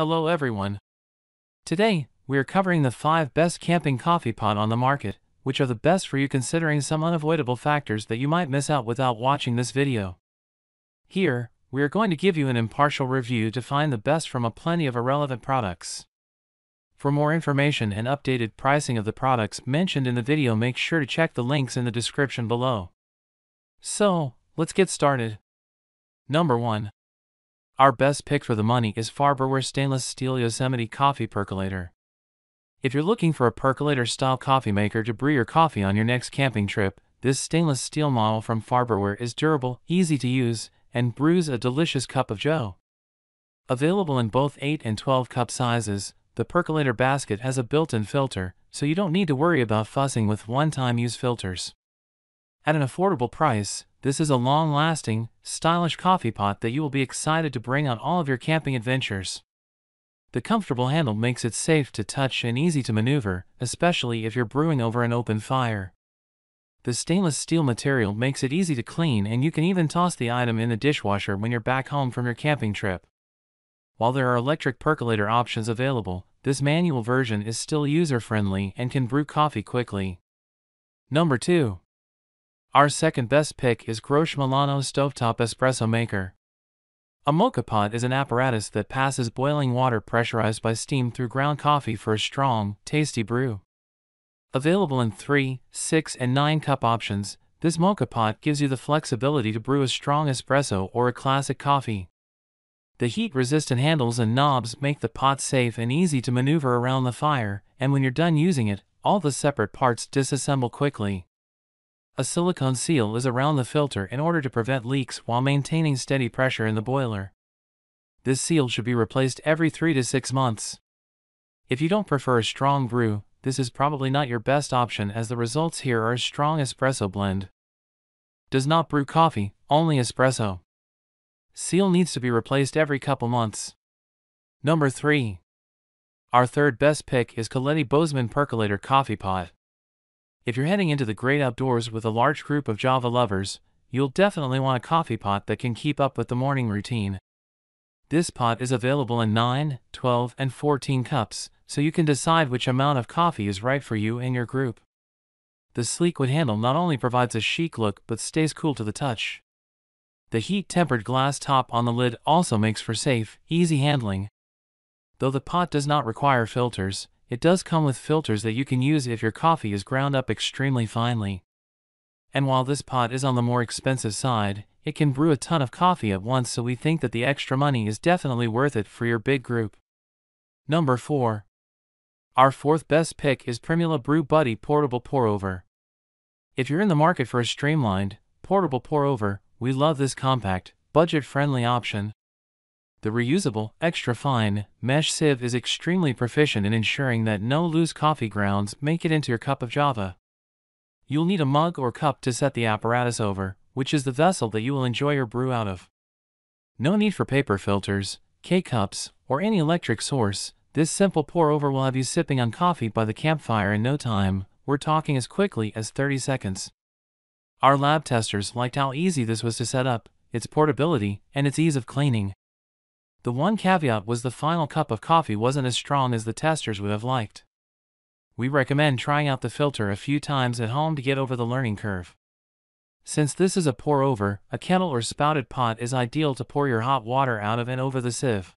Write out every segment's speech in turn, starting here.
Hello everyone. Today, we are covering the 5 best camping coffee pot on the market, which are the best for you considering some unavoidable factors that you might miss out without watching this video. Here, we are going to give you an impartial review to find the best from a plenty of irrelevant products. For more information and updated pricing of the products mentioned in the video make sure to check the links in the description below. So, let's get started. Number 1. Our best pick for the money is Farberware Stainless Steel Yosemite Coffee Percolator. If you're looking for a percolator style coffee maker to brew your coffee on your next camping trip, this stainless steel model from Farberware is durable, easy to use, and brews a delicious cup of joe. Available in both 8 and 12 cup sizes, the percolator basket has a built-in filter, so you don't need to worry about fussing with one-time use filters. At an affordable price, this is a long-lasting, stylish coffee pot that you will be excited to bring on all of your camping adventures. The comfortable handle makes it safe to touch and easy to maneuver, especially if you're brewing over an open fire. The stainless steel material makes it easy to clean and you can even toss the item in the dishwasher when you're back home from your camping trip. While there are electric percolator options available, this manual version is still user-friendly and can brew coffee quickly. Number 2. Our second best pick is Grosche Milano Stovetop Espresso Maker. A moka pot is an apparatus that passes boiling water pressurized by steam through ground coffee for a strong, tasty brew. Available in 3, 6, and 9 cup options, this moka pot gives you the flexibility to brew a strong espresso or a classic coffee. The heat-resistant handles and knobs make the pot safe and easy to maneuver around the fire, and when you're done using it, all the separate parts disassemble quickly. A silicone seal is around the filter in order to prevent leaks while maintaining steady pressure in the boiler. This seal should be replaced every 3 to 6 months. If you don't prefer a strong brew, this is probably not your best option as the results here are a strong espresso blend. Does not brew coffee, only espresso. Seal needs to be replaced every couple months. Number 3. Our third best pick is Coletti Bozeman Percolator Coffee Pot. If you're heading into the great outdoors with a large group of Java lovers, you'll definitely want a coffee pot that can keep up with the morning routine. This pot is available in 9, 12, and 14 cups, so you can decide which amount of coffee is right for you and your group. The sleek wood handle not only provides a chic look but stays cool to the touch. The heat-tempered glass top on the lid also makes for safe, easy handling. Though the pot does not require filters, it does come with filters that you can use if your coffee is ground up extremely finely. And while this pot is on the more expensive side, it can brew a ton of coffee at once so we think that the extra money is definitely worth it for your big group. Number 4. Our fourth best pick is Primula Brew Buddy Portable Pour Over. If you're in the market for a streamlined, portable pour over, we love this compact, budget-friendly option. The reusable, extra-fine, mesh sieve is extremely proficient in ensuring that no loose coffee grounds make it into your cup of java. You'll need a mug or cup to set the apparatus over, which is the vessel that you will enjoy your brew out of. No need for paper filters, K-cups, or any electric source, this simple pour-over will have you sipping on coffee by the campfire in no time, we're talking as quickly as 30 seconds. Our lab testers liked how easy this was to set up, its portability, and its ease of cleaning. The one caveat was the final cup of coffee wasn't as strong as the testers would have liked. We recommend trying out the filter a few times at home to get over the learning curve. Since this is a pour over, a kettle or spouted pot is ideal to pour your hot water out of and over the sieve.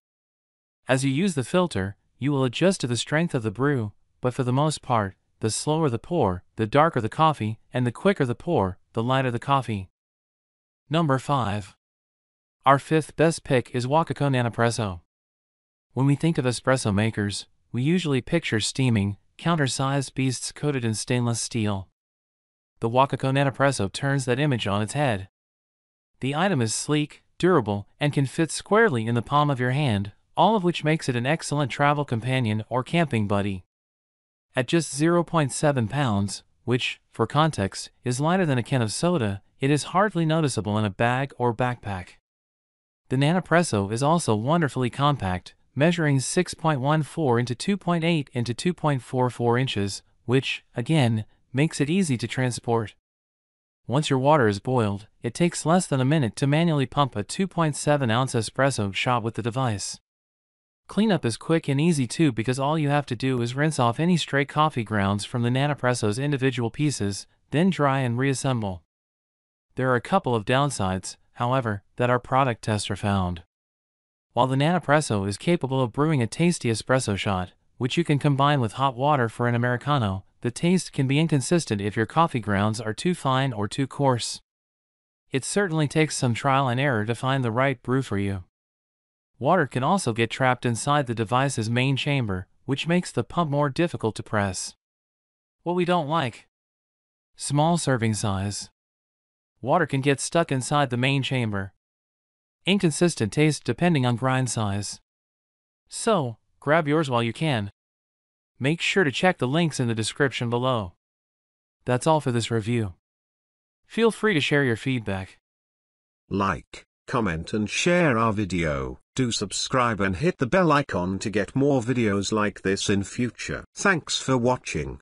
As you use the filter, you will adjust to the strength of the brew, but for the most part, the slower the pour, the darker the coffee, and the quicker the pour, the lighter the coffee. Number 5. Our fifth best pick is Wacaco Nanopresso. When we think of espresso makers, we usually picture steaming, counter-sized beasts coated in stainless steel. The Wacaco Nanopresso turns that image on its head. The item is sleek, durable, and can fit squarely in the palm of your hand, all of which makes it an excellent travel companion or camping buddy. At just 0.7 pounds, which, for context, is lighter than a can of soda, it is hardly noticeable in a bag or backpack. The Nanopresso is also wonderfully compact, measuring 6.14 into 2.8 into 2.44 inches, which, again, makes it easy to transport. Once your water is boiled, it takes less than a minute to manually pump a 2.7 ounce espresso shot with the device. Cleanup is quick and easy too because all you have to do is rinse off any stray coffee grounds from the Nanopresso's individual pieces, then dry and reassemble. There are a couple of downsides, however, that our product tester found. While the Nanopresso is capable of brewing a tasty espresso shot, which you can combine with hot water for an Americano, the taste can be inconsistent if your coffee grounds are too fine or too coarse. It certainly takes some trial and error to find the right brew for you. Water can also get trapped inside the device's main chamber, which makes the pump more difficult to press. What we don't like. Small serving size. Water can get stuck inside the main chamber. Inconsistent taste depending on grind size. So, grab yours while you can. Make sure to check the links in the description below. That's all for this review. Feel free to share your feedback. Like, comment and share our video. Do subscribe and hit the bell icon to get more videos like this in future. Thanks for watching.